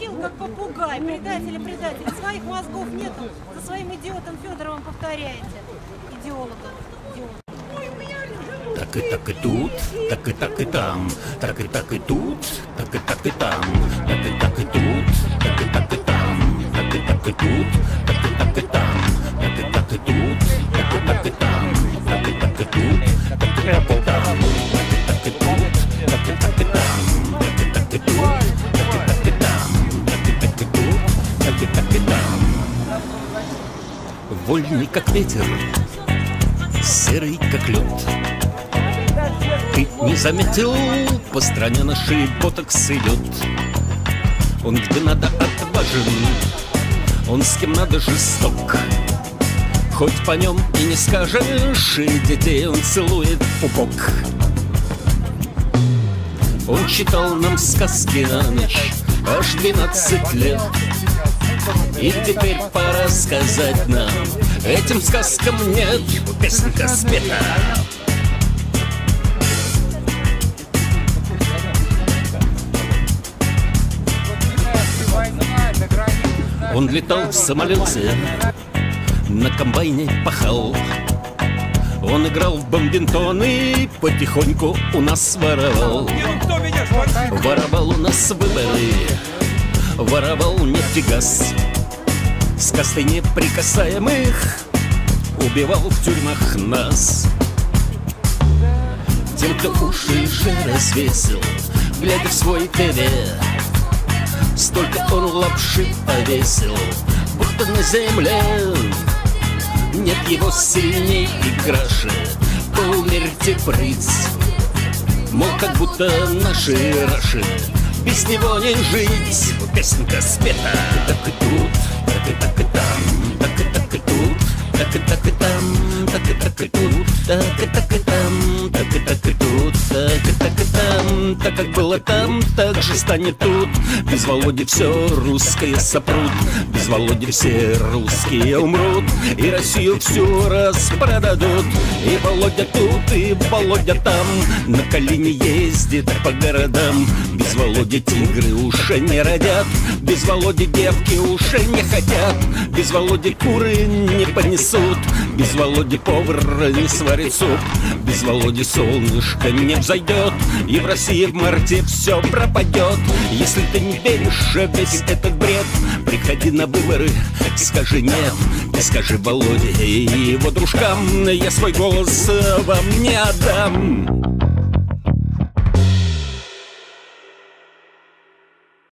проскочил, как попугай. Предатели, предатели. Своих мозгов нету. За своим идиотом Федоровым повторяете. Идеологом. Идиот. Так и так и тут, так и так и там, так и так и тут, так и так и там, так и так и тут, так и так и там, так и так и тут, там. Вольный как ветер, серый как лед. Ты не заметил, по стране нашей ботокс идет. Он где надо отважен, он с кем надо жесток. Хоть по нем и не скажешь, и детей он целует пупок. Он читал нам сказки на ночь, аж двенадцать лет. И теперь пора сказать нам, этим сказкам нет песенка спета. Он летал в самолете, на комбайне пахал. Он играл в бомбинтоны, потихоньку у нас воровал. Воровал у нас выборы, воровал нефтегаз. С касты неприкасаемых убивал в тюрьмах нас. Тем, кто уши же развесил, глядя в свой ТВ, Столько он лапши повесил, будто на земле Нет его сильней и краше, полмерьте прыть Мол, как будто наши раши без него не жить Песенка спета Так и тут, так и так и там Так и так и тут, так и так и там Так и так и тут, так и так и там Так и так и тут, так и так и там Так как было там, так же станет тут. Без Володи все русское сопрут. Без Володи все русские умрут. И Россию всю распродадут. И Володя тут, и Володя там. На колени ездит по городам. Без Володи тигры уже не родят. Без Володи девки уже не хотят. Без Володи куры не понесут. Без Володи повар не сварит суп. Без Володи солнышко не взойдет И в России в марте все пропадет Если ты не веришь весь этот бред Приходи на выборы, скажи нет И скажи Володе и его дружкам Я свой голос вам не отдам